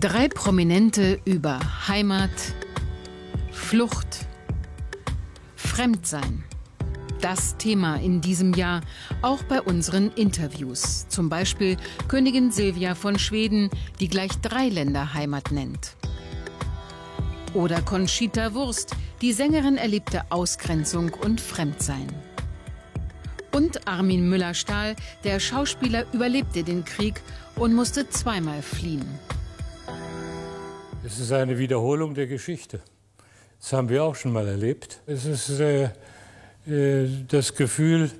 Drei Prominente über Heimat, Flucht, Fremdsein. Das Thema in diesem Jahr auch bei unseren Interviews. Zum Beispiel Königin Silvia von Schweden, die gleich drei Länder Heimat nennt. Oder Conchita Wurst, die Sängerin erlebte Ausgrenzung und Fremdsein. Und Armin Müller-Stahl, der Schauspieler, überlebte den Krieg und musste zweimal fliehen. Es ist eine Wiederholung der Geschichte. Das haben wir auch schon mal erlebt. Es ist äh, äh, das Gefühl,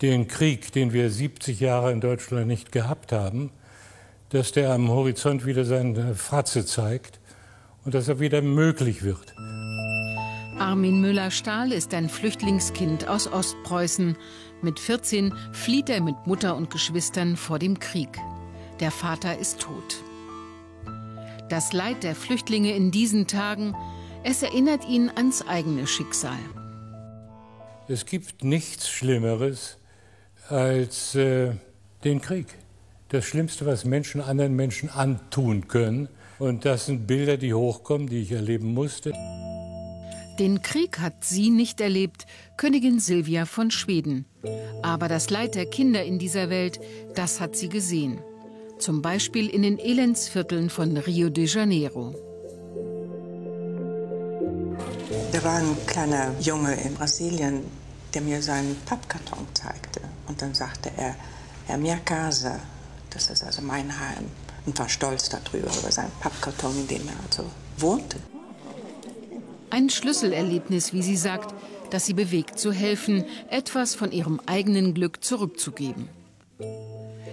den Krieg, den wir 70 Jahre in Deutschland nicht gehabt haben, dass der am Horizont wieder seine Fratze zeigt und dass er wieder möglich wird. Armin Müller-Stahl ist ein Flüchtlingskind aus Ostpreußen. Mit 14 flieht er mit Mutter und Geschwistern vor dem Krieg. Der Vater ist tot. Das Leid der Flüchtlinge in diesen Tagen, es erinnert ihn ans eigene Schicksal. Es gibt nichts Schlimmeres als äh, den Krieg. Das Schlimmste, was Menschen anderen Menschen antun können. Und das sind Bilder, die hochkommen, die ich erleben musste. Den Krieg hat sie nicht erlebt, Königin Silvia von Schweden. Aber das Leid der Kinder in dieser Welt, das hat sie gesehen. Zum Beispiel in den Elendsvierteln von Rio de Janeiro. Da war ein kleiner Junge in Brasilien, der mir seinen Pappkarton zeigte. Und dann sagte er, Herr Mia Casa, das ist also mein Heim. Und war stolz darüber, über seinen Pappkarton, in dem er also wohnte. Ein Schlüsselerlebnis, wie sie sagt, das sie bewegt zu helfen, etwas von ihrem eigenen Glück zurückzugeben.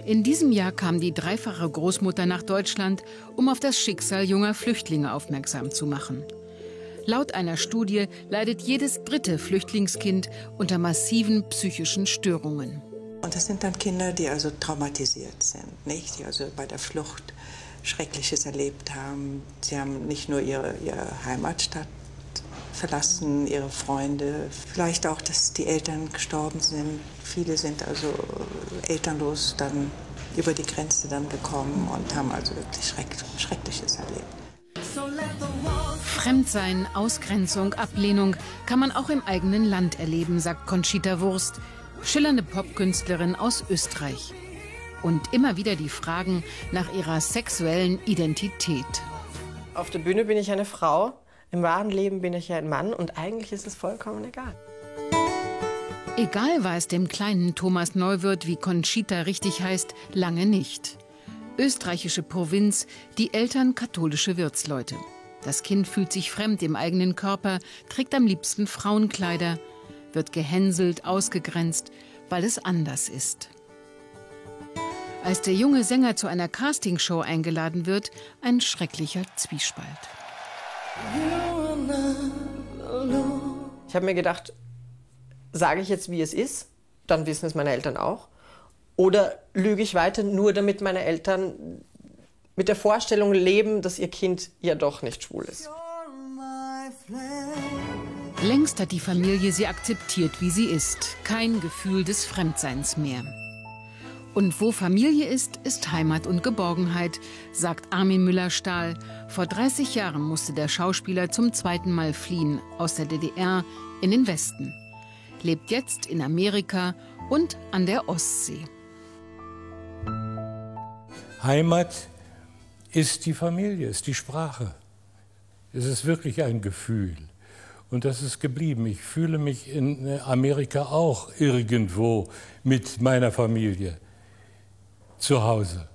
In diesem Jahr kam die dreifache Großmutter nach Deutschland, um auf das Schicksal junger Flüchtlinge aufmerksam zu machen. Laut einer Studie leidet jedes dritte Flüchtlingskind unter massiven psychischen Störungen. Und das sind dann Kinder, die also traumatisiert sind, nicht? Die also bei der Flucht Schreckliches erlebt haben. Sie haben nicht nur ihre, ihre Heimatstadt verlassen, ihre Freunde, vielleicht auch, dass die Eltern gestorben sind. Viele sind also elternlos dann über die Grenze dann gekommen und haben also wirklich Schreckliches erlebt. Fremdsein, Ausgrenzung, Ablehnung kann man auch im eigenen Land erleben, sagt Conchita Wurst, schillernde Popkünstlerin aus Österreich. Und immer wieder die Fragen nach ihrer sexuellen Identität. Auf der Bühne bin ich eine Frau, im wahren Leben bin ich ja ein Mann und eigentlich ist es vollkommen egal. Egal war es dem kleinen Thomas Neuwirth, wie Conchita richtig heißt, lange nicht. Österreichische Provinz, die Eltern katholische Wirtsleute. Das Kind fühlt sich fremd im eigenen Körper, trägt am liebsten Frauenkleider, wird gehänselt, ausgegrenzt, weil es anders ist. Als der junge Sänger zu einer Castingshow eingeladen wird, ein schrecklicher Zwiespalt. Ich habe mir gedacht, sage ich jetzt, wie es ist, dann wissen es meine Eltern auch. Oder lüge ich weiter, nur damit meine Eltern mit der Vorstellung leben, dass ihr Kind ja doch nicht schwul ist. Längst hat die Familie sie akzeptiert, wie sie ist. Kein Gefühl des Fremdseins mehr. Und wo Familie ist, ist Heimat und Geborgenheit, sagt Armin Müller-Stahl. Vor 30 Jahren musste der Schauspieler zum zweiten Mal fliehen aus der DDR in den Westen. Lebt jetzt in Amerika und an der Ostsee. Heimat ist die Familie, ist die Sprache. Es ist wirklich ein Gefühl. Und das ist geblieben. Ich fühle mich in Amerika auch irgendwo mit meiner Familie zu Hause.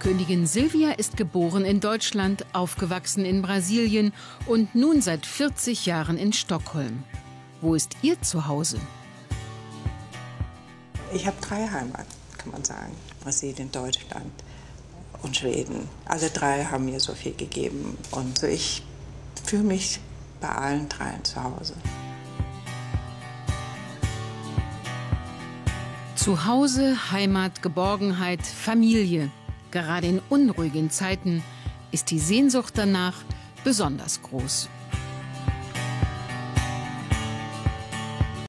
Königin Silvia ist geboren in Deutschland, aufgewachsen in Brasilien und nun seit 40 Jahren in Stockholm. Wo ist ihr Zuhause? Ich habe drei Heimaten, kann man sagen. Brasilien, Deutschland und Schweden. Alle drei haben mir so viel gegeben und ich fühle mich bei allen dreien zu Hause. Zuhause, Heimat, Geborgenheit, Familie. Gerade in unruhigen Zeiten ist die Sehnsucht danach besonders groß.